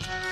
you